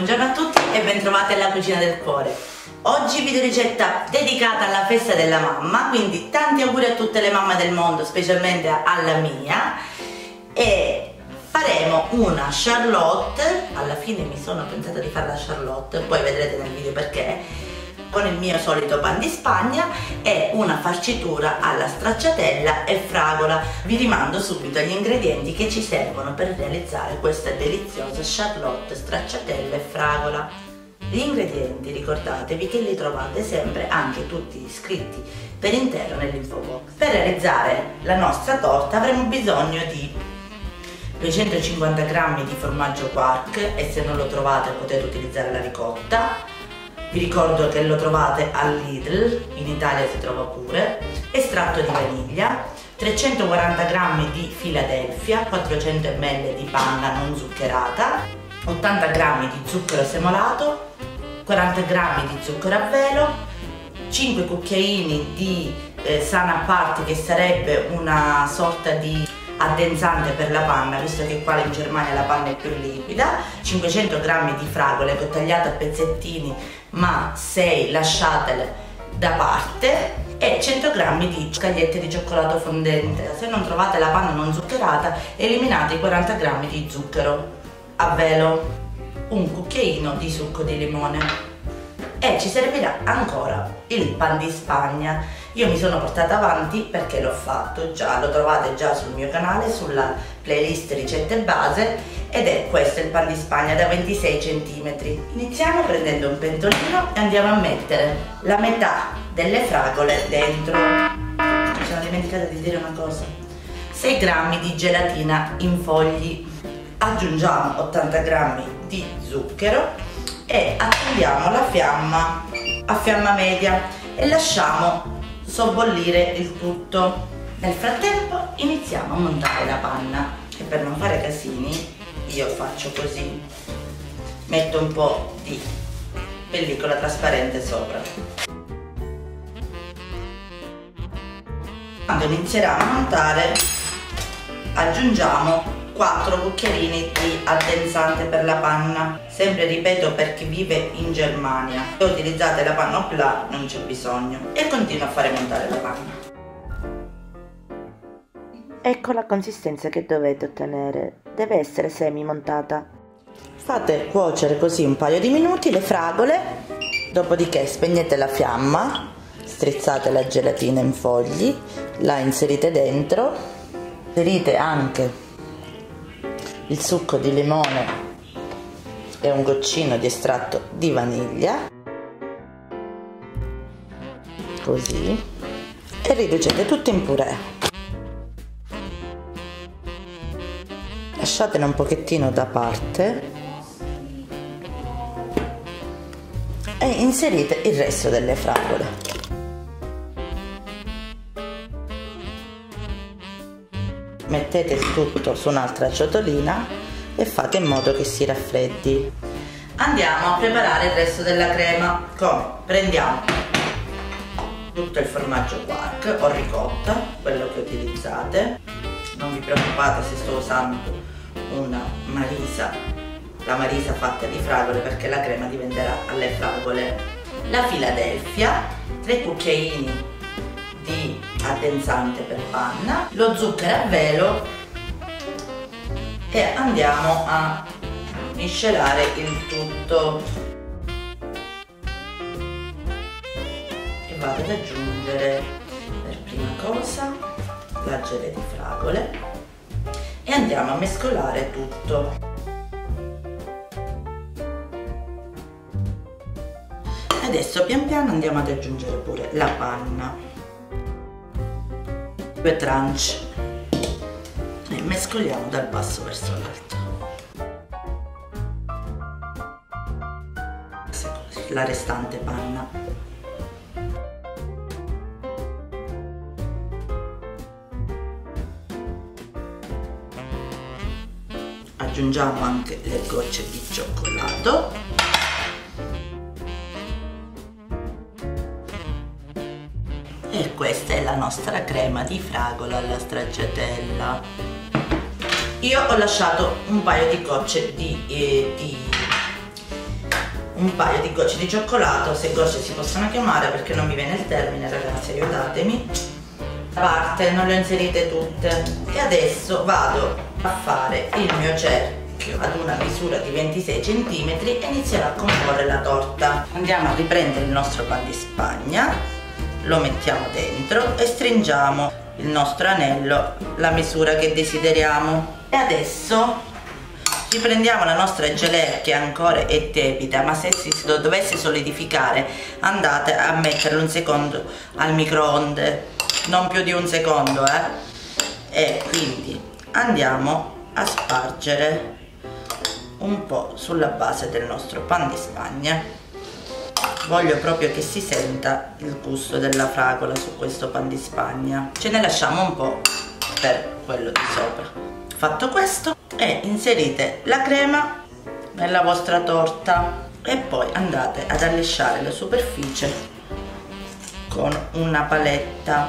Buongiorno a tutti e bentrovati alla Cucina del Cuore. Oggi video ricetta dedicata alla festa della mamma, quindi tanti auguri a tutte le mamme del mondo, specialmente alla mia. E faremo una charlotte, alla fine mi sono pensata di fare la charlotte, poi vedrete nel video perché, con il mio solito pan di spagna e una farcitura alla stracciatella e fragola. Vi rimando subito agli ingredienti che ci servono per realizzare questa deliziosa charlotte, stracciatella e fragola. Gli ingredienti ricordatevi che li trovate sempre anche tutti scritti per intero nell'info box. Per realizzare la nostra torta avremo bisogno di 250 g di formaggio quark e se non lo trovate potete utilizzare la ricotta, vi ricordo che lo trovate al Lidl, in Italia si trova pure, estratto di vaniglia, 340 g di Philadelphia, 400 ml di panna non zuccherata, 80 g di zucchero semolato, 40 g di zucchero a velo, 5 cucchiaini di eh, Sana Party che sarebbe una sorta di addensante per la panna, visto che qua in Germania la panna è più liquida, 500 g di fragole che ho tagliato a pezzettini ma 6 lasciatele da parte e 100 g di scagliette di cioccolato fondente. Se non trovate la panna non zuccherata, eliminate i 40 g di zucchero a velo, un cucchiaino di succo di limone e ci servirà ancora il pan di spagna io mi sono portata avanti perché l'ho fatto già lo trovate già sul mio canale sulla playlist ricette base ed è questo il pan di spagna da 26 cm iniziamo prendendo un pentolino e andiamo a mettere la metà delle fragole dentro. Mi sono dimenticata di dire una cosa. 6 grammi di gelatina in fogli. Aggiungiamo 80 grammi di zucchero e accendiamo la fiamma a fiamma media e lasciamo sobbollire il tutto. Nel frattempo iniziamo a montare la panna e per non fare casini io faccio così, metto un po' di pellicola trasparente sopra. Quando inizierà a montare aggiungiamo 4 cucchiaini di addensante per la panna. Sempre ripeto per chi vive in Germania. Se utilizzate la panna opla non c'è bisogno. E continuo a fare montare la panna. Ecco la consistenza che dovete ottenere. Deve essere semi montata fate cuocere così un paio di minuti le fragole. Dopodiché spegnete la fiamma strizzate la gelatina in fogli la inserite dentro. Inserite anche il succo di limone e un goccino di estratto di vaniglia. Così. E riducete tutto in purè. Lasciatene un pochettino da parte. E inserite il resto delle fragole mettete il tutto su un'altra ciotolina e fate in modo che si raffreddi. Andiamo a preparare il resto della crema. Come? Prendiamo tutto il formaggio quark o ricotta quello che utilizzate. Non vi preoccupate se sto usando una marisa la marisa fatta di fragole perché la crema diventerà alle fragole. La Philadelphia 3 cucchiaini di addensante per panna, lo zucchero a velo e andiamo a miscelare il tutto. E vado ad aggiungere per prima cosa la gele di fragole e andiamo a mescolare tutto. Adesso pian piano andiamo ad aggiungere pure la panna due tranche. E mescoliamo dal basso verso l'alto. La restante panna. Aggiungiamo anche le gocce di cioccolato e questa è la nostra crema di fragola alla stracciatella. Io ho lasciato un paio di gocce di, eh, di un paio di gocce di cioccolato. Se gocce si possono chiamare perché non mi viene il termine ragazzi aiutatemi. Da parte non le ho inserite tutte. E adesso vado a fare il mio cerchio ad una misura di 26 cm e inizierò a comporre la torta. Andiamo a riprendere il nostro pan di spagna lo mettiamo dentro e stringiamo il nostro anello la misura che desideriamo. E adesso riprendiamo la nostra gelée che ancora è tepida ma se si dovesse solidificare andate a metterlo un secondo al microonde. Non più di un secondo eh. E quindi andiamo a spargere un po' sulla base del nostro pan di spagna voglio proprio che si senta il gusto della fragola su questo pan di spagna. Ce ne lasciamo un po' per quello di sopra. Fatto questo e inserite la crema nella vostra torta e poi andate ad allisciare la superficie con una paletta.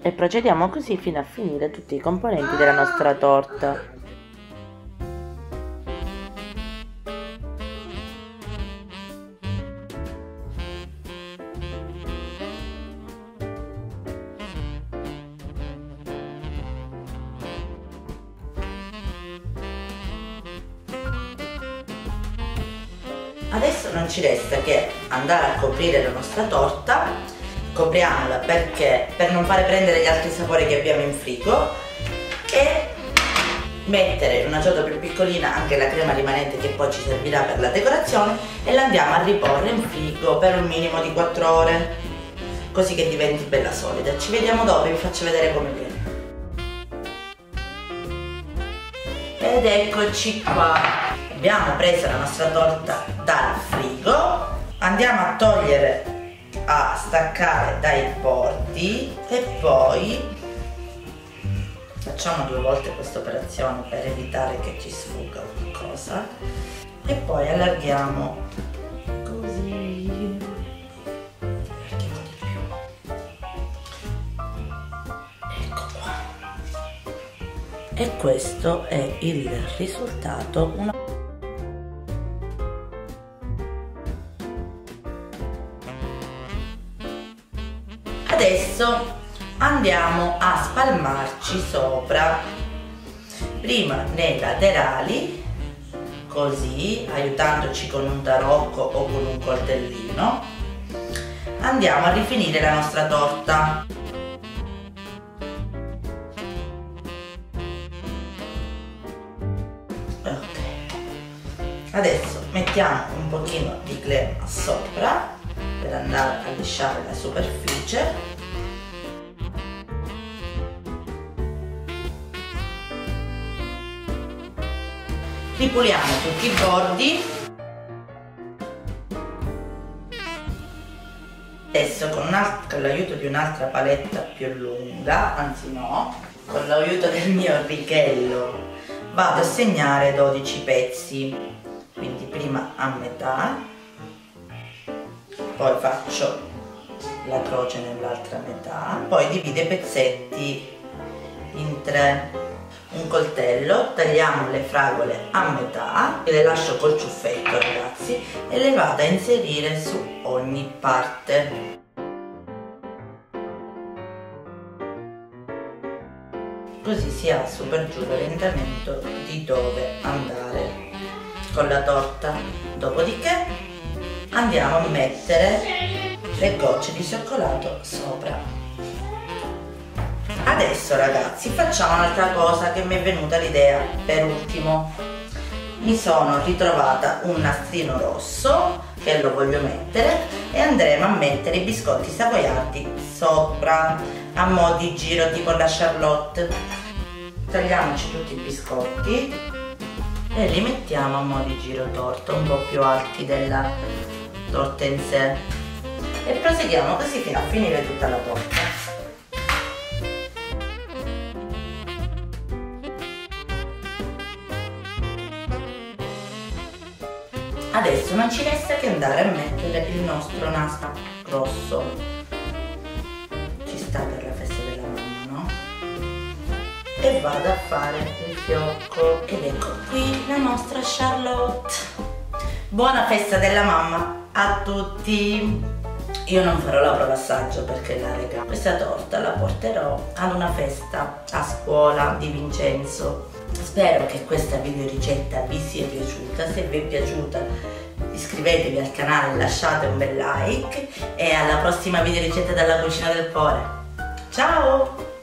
E procediamo così fino a finire tutti i componenti della nostra torta. Ci resta che andare a coprire la nostra torta, copriamola perché per non fare prendere gli altri sapori che abbiamo in frigo e mettere in una ciotola più piccolina anche la crema rimanente che poi ci servirà per la decorazione e la andiamo a riporre in frigo per un minimo di 4 ore così che diventi bella solida. Ci vediamo dopo vi faccio vedere come viene. Ed eccoci qua abbiamo preso la nostra torta dal frigo. Andiamo a togliere a staccare dai bordi e poi facciamo due volte questa operazione per evitare che ci sfugga qualcosa. E poi allarghiamo così. Ecco e questo è il risultato adesso andiamo a spalmarci sopra. Prima nei laterali così aiutandoci con un tarocco o con un coltellino andiamo a rifinire la nostra torta. Adesso mettiamo un pochino di crema sopra per andare a lisciare la superficie ripuliamo tutti i bordi adesso con, con l'aiuto di un'altra paletta più lunga anzi no con l'aiuto del mio righello vado a segnare 12 pezzi. Quindi prima a metà poi faccio la croce nell'altra metà poi divide i pezzetti in tre un coltello, tagliamo le fragole a metà, le lascio col ciuffetto ragazzi e le vado a inserire su ogni parte. Così si ha su per giù l'orientamento di dove andare con la torta. Dopodiché andiamo a mettere le gocce di cioccolato sopra adesso ragazzi facciamo un'altra cosa che mi è venuta l'idea. Per ultimo mi sono ritrovata un nastrino rosso che lo voglio mettere e andremo a mettere i biscotti savoiardi sopra a mo' di giro tipo la charlotte. Tagliamoci tutti i biscotti e li mettiamo a mo' di giro torta un po' più alti della torta in sé. E proseguiamo così fino a finire tutta la torta adesso non ci resta che andare a mettere il nostro nastro rosso ci sta per la festa della mamma no? e vado a fare il fiocco. Ed ecco qui la nostra Charlotte. Buona festa della mamma a tutti. Io non farò la prova assaggio perché la rega questa torta la porterò ad una festa a scuola di Vincenzo spero che questa video ricetta vi sia piaciuta. Se vi è piaciuta iscrivetevi al canale lasciate un bel like e alla prossima video ricetta dalla cucina del cuore. Ciao